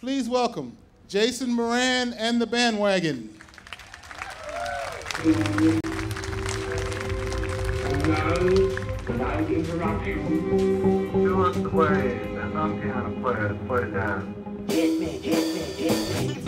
Please welcome Jason Moran and the Bandwagon. without interruption. Who wants? I'm piano player. Let's play it down. Hit me, hit me, hit me.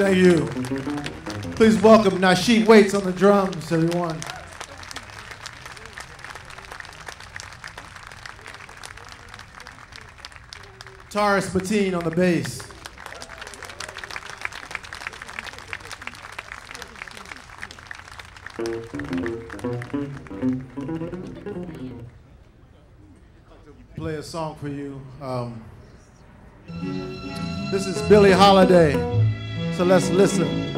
Thank you. Please welcome Nasheet Waits on the drums, everyone. Tarus Mateen on the bass. Play a song for you. Um, this is Billie Holiday. So let's listen.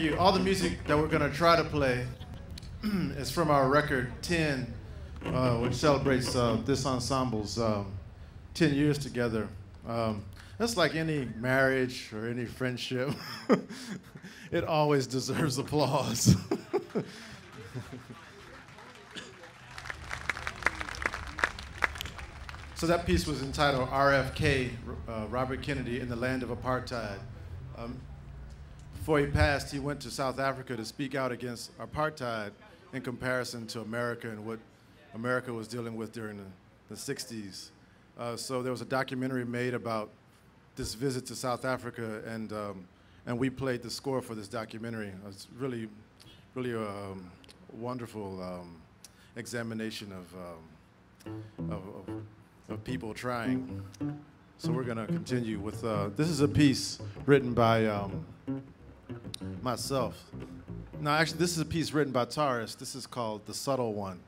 You. All the music that we're going to try to play is from our record 10, uh, which celebrates uh, this ensemble's um, 10 years together. Um, that's like any marriage or any friendship, it always deserves applause. So that piece was entitled RFK, uh, Robert Kennedy in the Land of Apartheid. Um, before he passed, he went to South Africa to speak out against apartheid in comparison to America and what America was dealing with during the, the 60s. Uh, so there was a documentary made about this visit to South Africa, and, um, and we played the score for this documentary. It's really, really a um, wonderful um, examination of, um, of, of of people trying. So we're going to continue with uh, this is a piece written by um, myself. No, actually, this is a piece written by Tarus. This is called The Subtle One.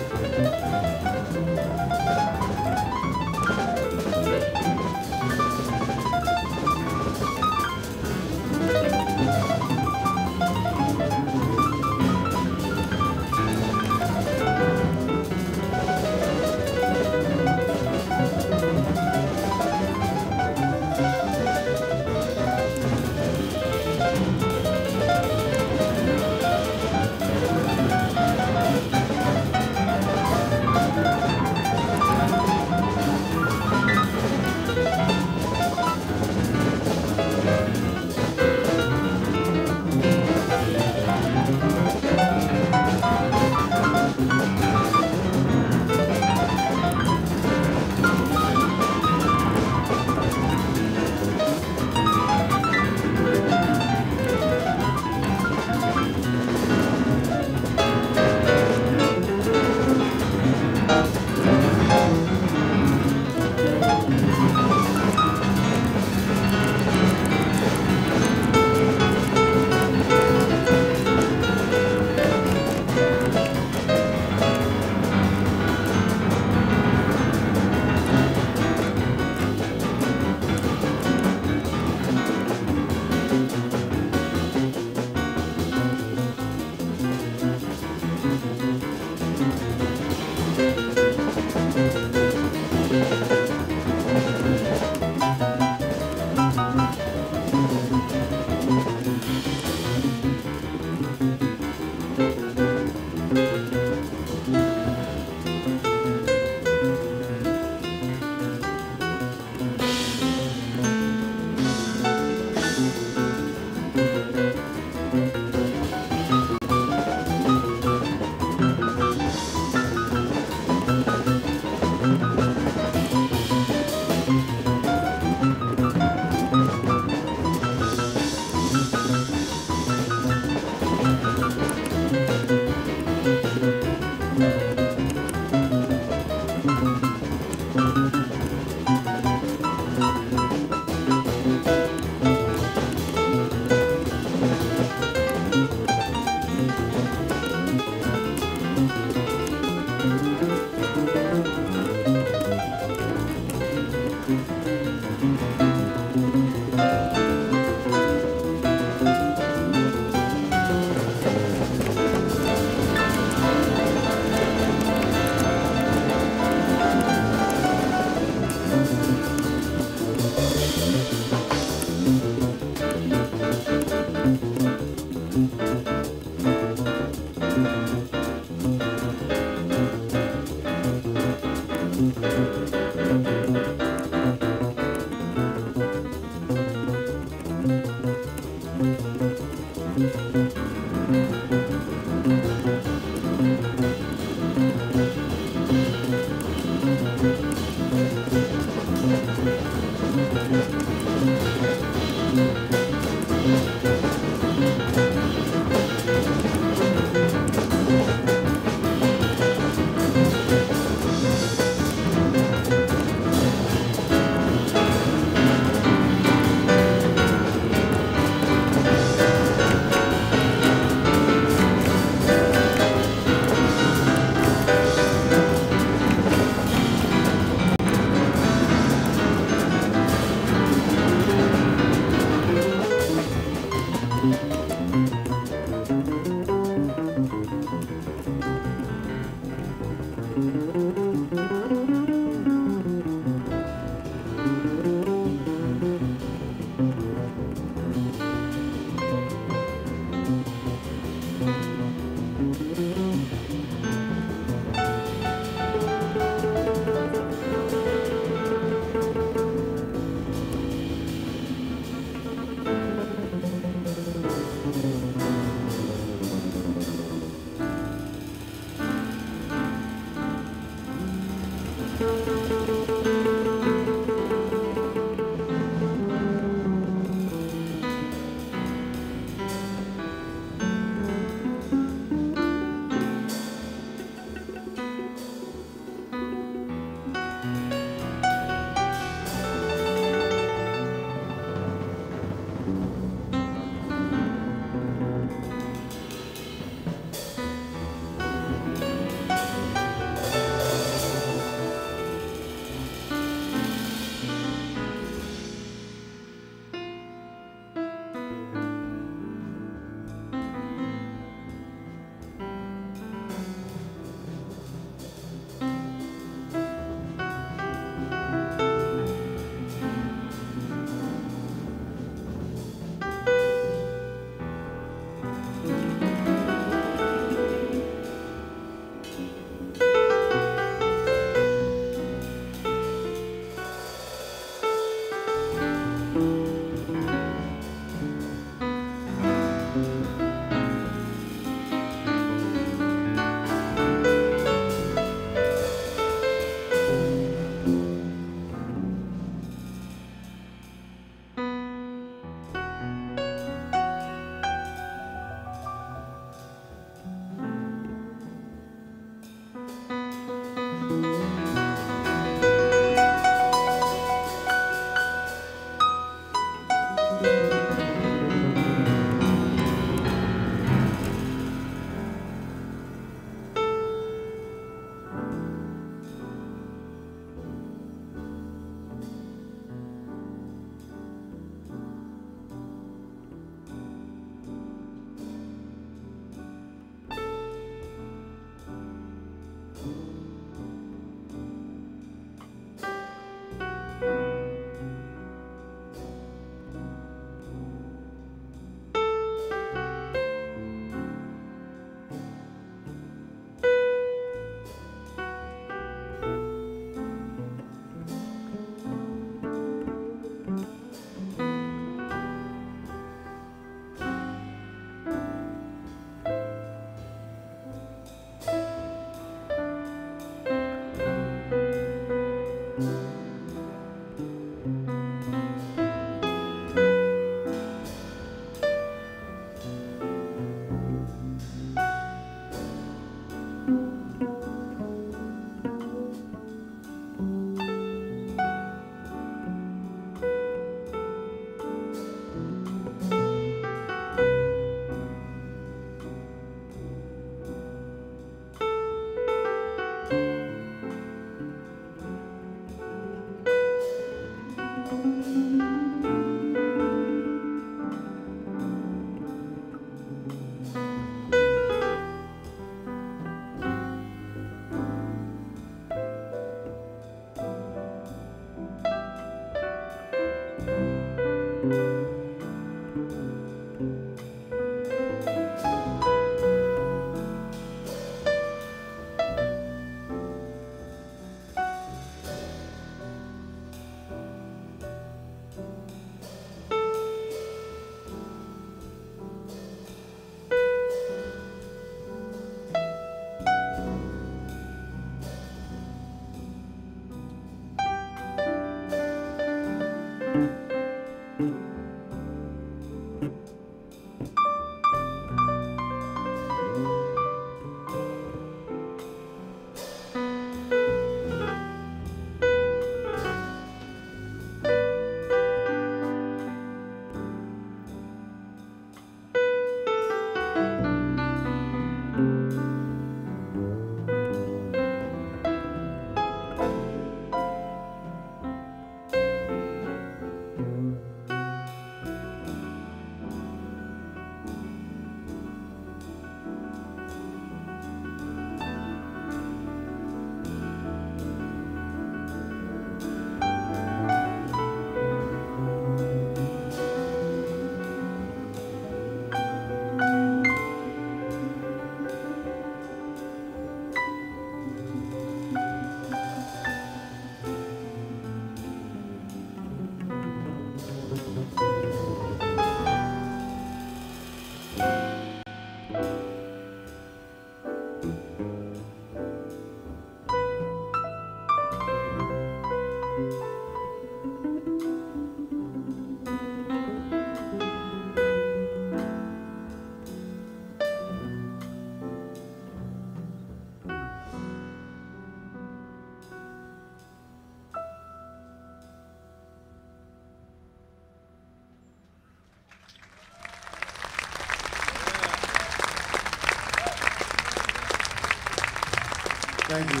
Thank you.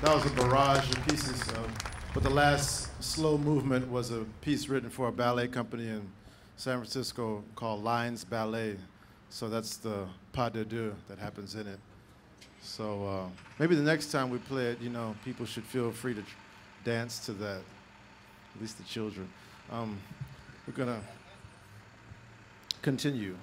That was a barrage of pieces. Uh, but the last slow movement was a piece written for a ballet company in San Francisco called Lines Ballet. So that's the pas de deux that happens in it. So uh, maybe the next time we play it, you know, people should feel free to dance to that, at least the children. Um, we're going to continue.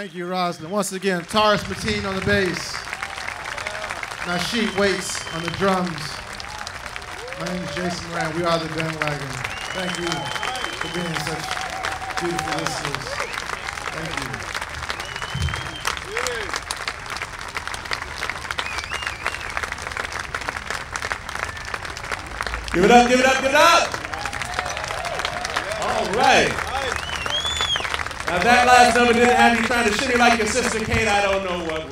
Thank you, Rosslyn. Once again, Tarus Mateen on the bass. Nasheet Waits on the drums. My name is Jason Moran. We are the bandwagon. Thank you for being such beautiful listeners. Thank you. Give it up, give it up, give it up. That last number didn't have you trying to shimmy like your sister Kate, I don't know what.